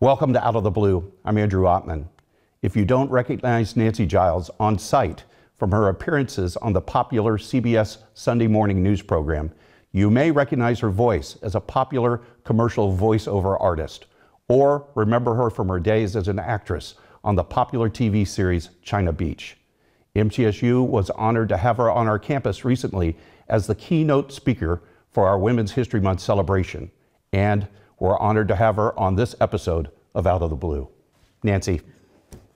Welcome to Out of the Blue. I'm Andrew Oppmann. If you don't recognize Nancy Giles on sight from her appearances on the popular CBS Sunday morning news program, you may recognize her voice as a popular commercial voiceover artist, or remember her from her days as an actress on the popular TV series China Beach. MTSU was honored to have her on our campus recently as the keynote speaker for our Women's History Month celebration, and we're honored to have her on this episode of Out of the Blue. Nancy,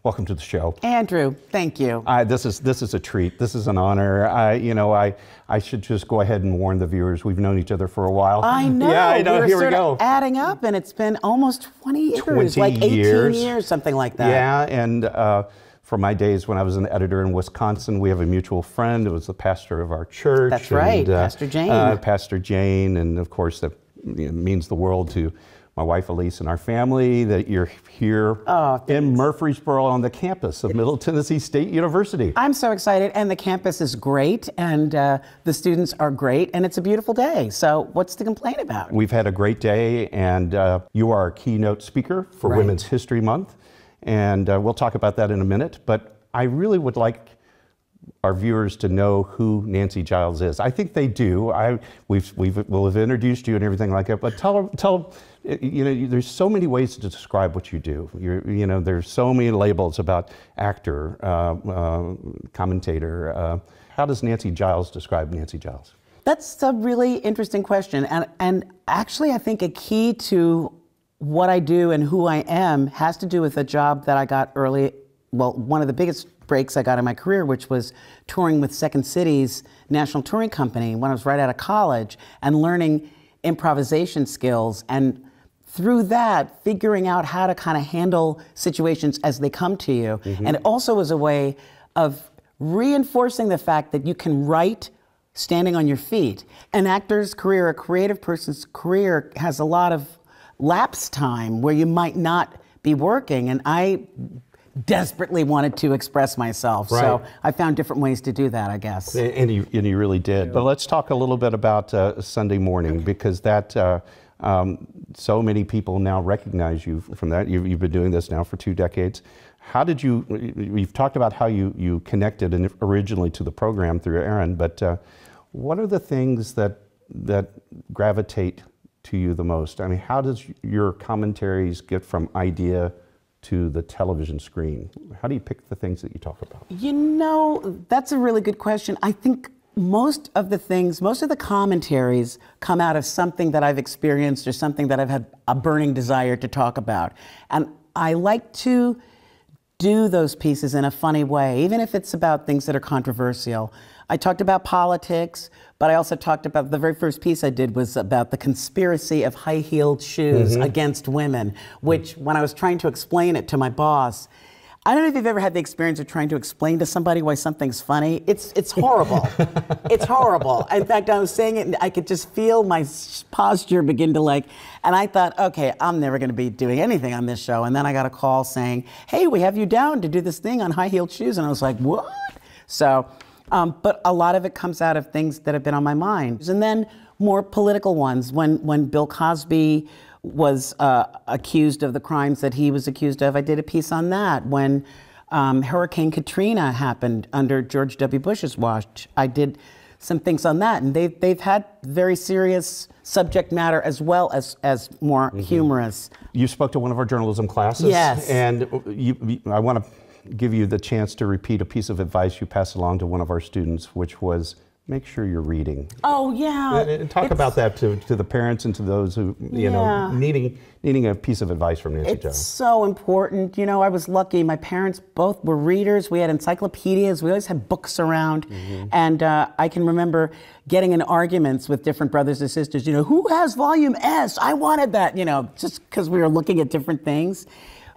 welcome to the show. Andrew, thank you. I, this is this is a treat. This is an honor. I, you know, I I should just go ahead and warn the viewers. We've known each other for a while. I know. Yeah, I know. We're Here we go. Adding up, and it's been almost 20 years, 20 like 18 years. years, something like that. Yeah, and uh, from my days when I was an editor in Wisconsin, we have a mutual friend. It was the pastor of our church. That's right, uh, Pastor Jane. Uh, pastor Jane, and of course that you know, means the world to my wife Elise and our family that you're here Oh, in Murfreesboro on the campus of Middle Tennessee State University. I'm so excited, and the campus is great, and uh, the students are great, and it's a beautiful day. So, what's to complain about? We've had a great day, and uh, you are a keynote speaker for Right. Women's History Month, and uh, we'll talk about that in a minute. But I really would like our viewers to know who Nancy Giles is. I think they do. I we've we've we'll have introduced you and everything like that. But tell tell you know there's so many ways to describe what you do. You're, you know there's so many labels about actor, uh, uh, commentator. Uh, how does Nancy Giles describe Nancy Giles? That's a really interesting question, and and actually, I think a key to what I do and who I am has to do with a job that I got early. Well, one of the biggest breaks I got in my career, which was touring with Second City's national touring company when I was right out of college, and learning improvisation skills and through that, figuring out how to kind of handle situations as they come to you. Mm-hmm. And it also was a way of reinforcing the fact that you can write standing on your feet. An actor's career, a creative person's career, has a lot of lapse time where you might not be working. And I desperately wanted to express myself. So I found different ways to do that, I guess. And you, and you really did. But let's talk a little bit about uh, Sunday morning because that uh, um, so many people now recognize you from that. You've, you've been doing this now for two decades. How did you? You've talked about how you you connected in- originally to the program through Aaron, but uh, what are the things that that gravitate to you the most? I mean, how does your commentaries get from idea to the television screen? How do you pick the things that you talk about? You know, that's a really good question. I think most of the things, most of the commentaries come out of something that I've experienced or something that I've had a burning desire to talk about. And I like to do those pieces in a funny way, even if it's about things that are controversial. I talked about politics, but I also talked about the very first piece I did was about the conspiracy of high heeled shoes mm-hmm. against women, which when I was trying to explain it to my boss, I don't know if you've ever had the experience of trying to explain to somebody why something's funny. It's it's horrible. it's horrible. In fact, I was saying it, and I could just feel my posture begin to like. And I thought, okay, I'm never going to be doing anything on this show. And then I got a call saying, "Hey, we have you down to do this thing on high heeled shoes." And I was like, "What?" So, um, but a lot of it comes out of things that have been on my mind, and then more political ones. When when Bill Cosby was uh, accused of the crimes that he was accused of, I did a piece on that. When um, Hurricane Katrina happened under George W. Bush's watch, I did some things on that, and they've they've had very serious subject matter as well as as more humorous. You spoke to one of our journalism classes. Yes. And you, you- I want to give you the chance to repeat a piece of advice you passed along to one of our students, which was make sure you're reading. Oh yeah, And- and talk It's- about that to, to the parents and to those who, you know, needing, needing a piece of advice from Nancy It's Giles. so important. You know, I was lucky. My parents both were readers. We had encyclopedias. We always had books around. And uh, I can remember getting in arguments with different brothers and sisters. You know, who has volume S? I wanted that, you know, just because we were looking at different things.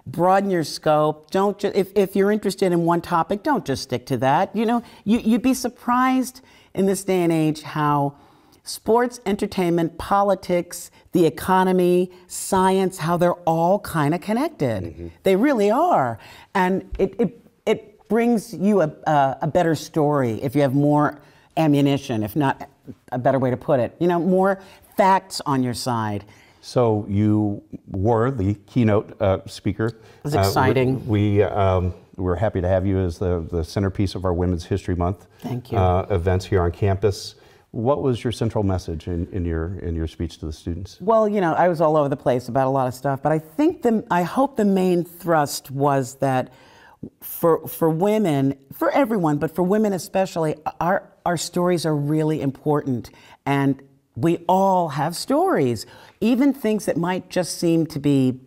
Broaden your scope. Don't just, if, if you're interested in one topic, don't just stick to that. You know, you, you'd be surprised in this day and age how sports, entertainment, politics, the economy, science, how they're all kind of connected. Mm-hmm. They really are. And it, it, it brings you a, a, a better story if you have more ammunition, if not a better way to put it. You know, more facts on your side. So you were the keynote uh, speaker. It was exciting. we, we um, we're happy to have you as the, the centerpiece of our Women's History Month Thank you. Uh, events here on campus. What was your central message in, in your in your speech to the students? Well, you know, I was all over the place about a lot of stuff, but I think the I hope the main thrust was that for for women, for everyone, but for women especially, our our stories are really important and we all have stories, even things that might just seem to be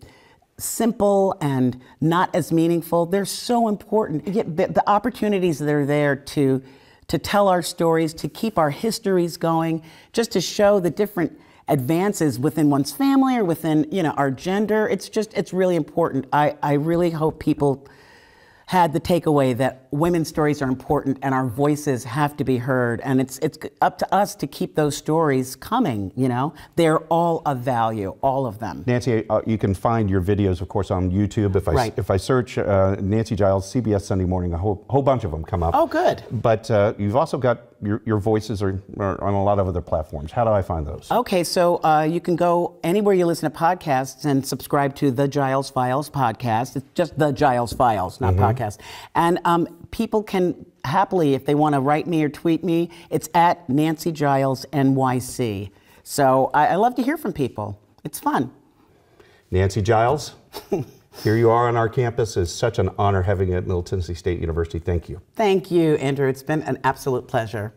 simple and not as meaningful. They're so important. The, the opportunities that are there to to tell our stories, to keep our histories going, just to show the different advances within one's family or within you know our gender. It's just it's really important. I, I really hope people had the takeaway that women's stories are important and our voices have to be heard. And it's it's up to us to keep those stories coming you know? They're all of value all of them. Nancy uh, you can find your videos of course on youtube. If i right. if i search uh, nancy giles cbs sunday morning a whole, whole bunch of them come up. Oh good. But uh, you've also got your, your voices are, are, on a lot of other platforms. How do I find those? Okay, so uh, you can go anywhere you listen to podcasts and subscribe to the Giles Files podcast. It's just the Giles Files, not mm-hmm. podcast. And um, people can happily, if they want to write me or tweet me, it's at Nancy Giles NYC. So I, I love to hear from people. It's fun. Nancy Giles. Here you are on our campus. It's such an honor having you at Middle Tennessee State University. Thank you. Thank you, Andrew. It's been an absolute pleasure.